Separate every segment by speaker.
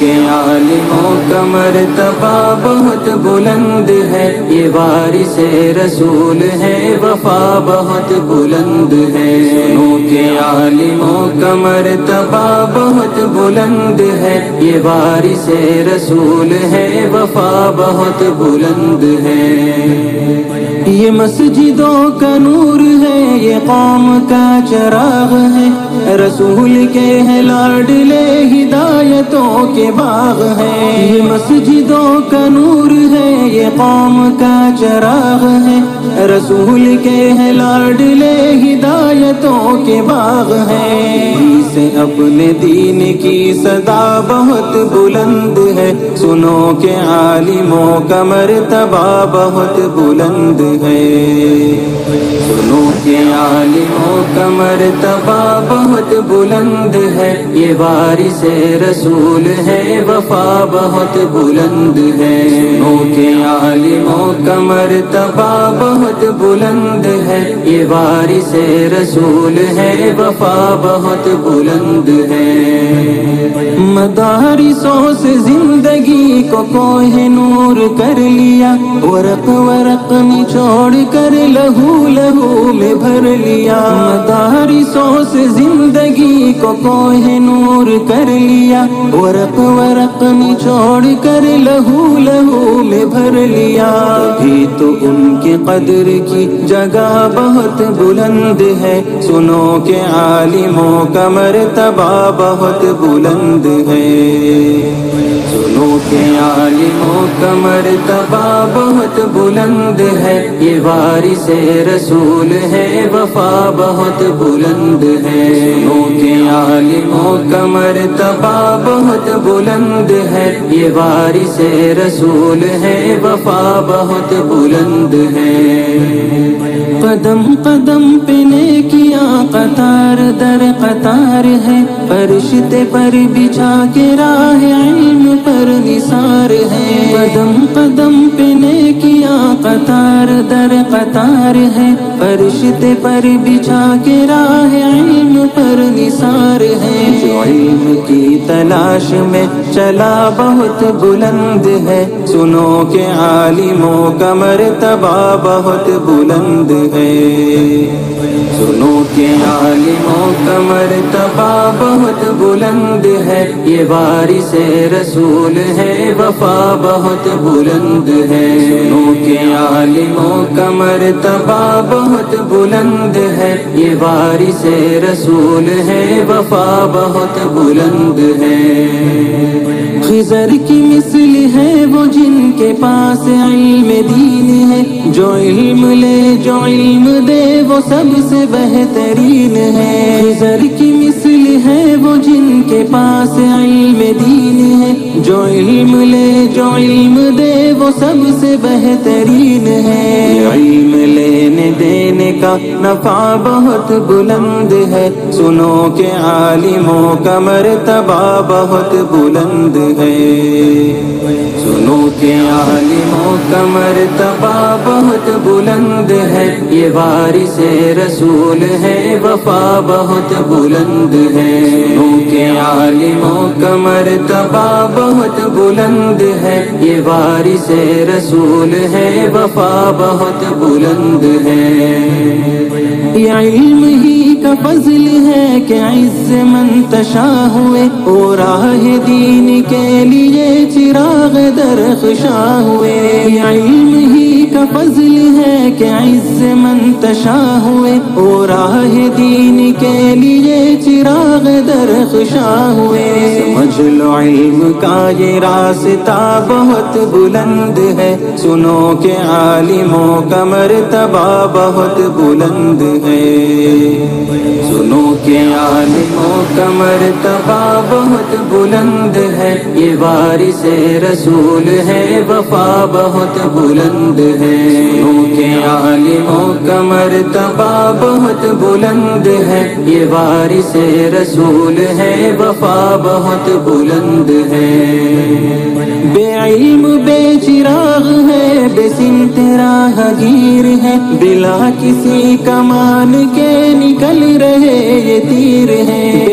Speaker 1: के आलिमों का मर्तबा बहुत बुलंद है। ये वारिस रसूल है, वफा बहुत बुलंद है। सुनो के आलिमों का मर्तबा बहुत बुलंद है। ये वारिस रसूल है, वफा बहुत बुलंद है। ये मस्जिदों का नूर है, ये कौम का चराग है। रसूल के है लाडले हिदायतों के बाग है। ये मस्जिदों का नूर है, ये कौम का चराग है। रसूल के है लाडले हिदायतों के बाग है। से अपने दीन की सदा बहुत बुलंद है। सुनो के आलिमों का मर्तबा बहुत बुलंद है। के आलिमों का मर्तबा बहुत बुलंद है। ये वारिस रसूल है, वफा बहुत बुलंद है। के आलिमों का मर्तबा बहुत बुलंद है। ये वारिस रसूल है, वफा बहुत बुलंद है। मदारिसों से ज़िंदगी को कोहे नूर कर लिया। वरक वरक निचोड़ कर लहू लहू में भर लिया। मदारिसों से ज़िंदगी को कोहे नूर कर लिया। वरक वरक निचोड़ कर लहू लहू में भर लिया। भी तो उनके कदर की जगह बहुत बुलंद है। सुनो के आलिमों का मर्तबा बहुत बुलंद है। सुनो के आलिमों का मर्तबा बहुत बुलंद है। ये वारिस रसूल है, वफा बहुत बुलंद है। सुनो के आलिमों का मर्तबा बहुत बुलंद है। ये वारिस रसूल है, वफा बहुत बुलंद है। कदम कदम पे किया कतार दर कतार है। फरिश्ते पर बिछा के राह पर निसार है। कदम कदम पे किया कतार दर कतार है, फरिश्ते पर बिछा के राह इल्म पर निसार है। जो इल्म की तलाश में चला बहुत बुलंद है, सुनो के आलिमों का मर्तबा बहुत बुलंद है। सुनो के आलिमों का मर्तबा बहुत बुलंद है, ये वारिस रसूल है, वफा बहुत बुलंद है। आलिमों का मर्तबा बहुत बुलंद है। ये वारिस रसूल है, वफा बहुत बुलंद है। खिजर की मिसल है, वो जिनके पास इल्म दीन है। जो इल्म ले, जो इल्म दे, वो सबसे बेहतरीन है। खिजर की मिसल है, वो जिनके पास इल्म दीन है। जो इल्म ले, जो इल्म दे, वो सबसे बेहतरीन है। इल्म लेने देने का नफा बहुत बुलंद है। सुनो के आलिमों का मर्तबा बहुत बुलंद है। सुनो के आलिमों का मर्तबा बहुत बुलंद है। ये वारिस रसूल है, वफा बहुत बुलंद है। सुनो के मर्तबा बहुत बुलंद है। ये वारिस रसूल है, वफा बहुत बुलंद है। ये इल्म ही का फजल है कि इज्ज मंतशा हुए और राह दीन के लिए चिराग दरख्शा हुए। ये इल्म ही का फजल है कि इज्ज मंतशा हुए और राह दीन के लिए चिराग दरख्शा हुए। समझ लो इल्म का ये रास्ता बहुत बुलंद है, सुनो के आलिमों का मर्तबा बहुत बुलंद है। सुनो के आलिमों का मर्तबा बहुत बुलंद है। ये वारिस रसूल है, वफा बहुत बुलंद है। सुनो के आलिमों का मर्तबा बहुत बुलंद है। ये वारिस रसूल है, वफा बहुत बुलंद है। तेरा हगीर है। बिला किसी कमान के निकल रहे, ये तीर है।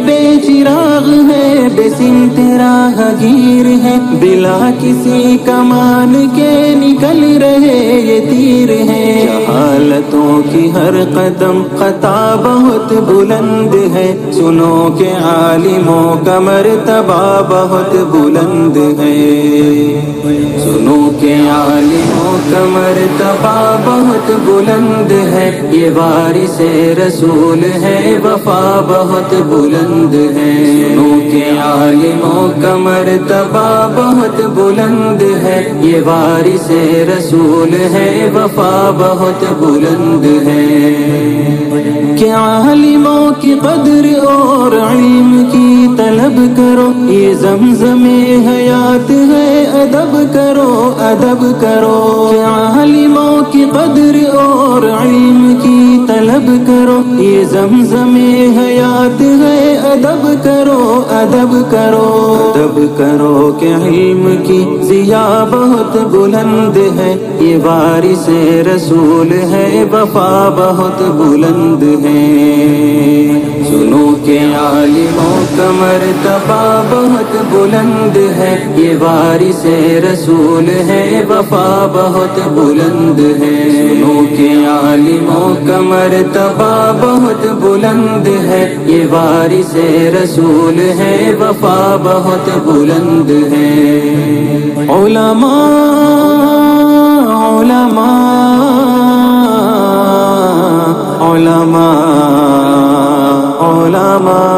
Speaker 1: बेचिराग है, बेसिम तेरा हगीर है। बिला किसी कमान के निकल रहे, ये तीर है। हालतों की हर कदम खता बहुत बुलंद है। सुनो के आलिमों का मरतबा बहुत बुलंद है। सुनो के आलिमों का मरतबा बहुत बुलंद है। ये वारिस रसूल है, वफा बहुत बुलंद है। के आलिमों का मरतबा बहुत बुलंद है। ये वारिस रसूल है, वफा बहुत बुलंद है। क्या आलिमों की कदर और इल्म की तलब करो। ये जमजम हयात है अदब करो अदब करो। आलिमों की कदर और इल्म की तलब करो। ये जमजमे हयात है अदब करो अदब करो। अदब करो के इल्म की जिया बहुत बुलंद है? ये वारिस रसूल है, वफा बहुत बुलंद है। सुनो के आलिमों का मरतबा बहुत बुलंद है। ये वारिस रसूल है, वफा बहुत बुलंद है। सुनो के आलिमों का मरतबा बहुत बुलंद है। ये वारिस रसूल है वफा बहुत बुलंद है। उलमा उलमा उलमा उलमा।